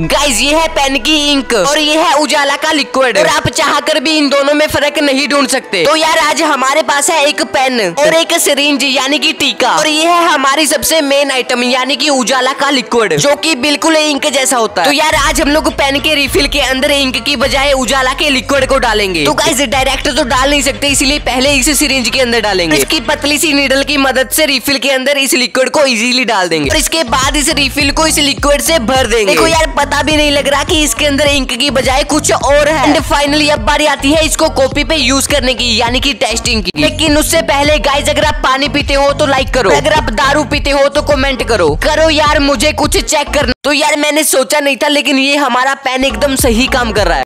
Guys ये है pen की इंक और ये है उजाला का लिक्विड और आप चाह कर भी इन दोनों में फ़र्क नहीं ढूंढ सकते। तो यार, आज हमारे पास है एक पेन और एक सिरिंज यानी कि टीका। और ये है हमारी सबसे मेन आइटम यानी कि उजाला का लिक्विड जो कि बिल्कुल इंक जैसा होता है। तो यार, आज हम लोग पेन के रिफिल के अंदर इंक की बजाय उजाला के लिक्विड को डालेंगे। तो गाइज़ डायरेक्ट तो डाल नहीं सकते, इसलिए पहले इस सिरिंज के अंदर डालेंगे। इसकी पतली सी नीडल की मदद से रिफिल के अंदर इस लिक्विड को इजीली डाल देंगे। और इसके बाद इस रिफिल को इस लिक्विड से भर देंगे। देखो यार पता भी नहीं लग रहा कि इसके अंदर इंक की बजाय कुछ और है। एंड फाइनली अब बारी आती है इसको कॉपी पे यूज़ करने की, यानी कि टेस्टिंग की। लेकिन उससे पहले गाइज़ अगर आप पानी पीते हो तो लाइक करो। अगर आप दारू पीते हो तो कमेंट करो। करो यार, मुझे कुछ चेक करना। तो यार, मैंने सोचा नहीं था, लेकिन ये हमारा पेन एकदम सही काम कर रहा है।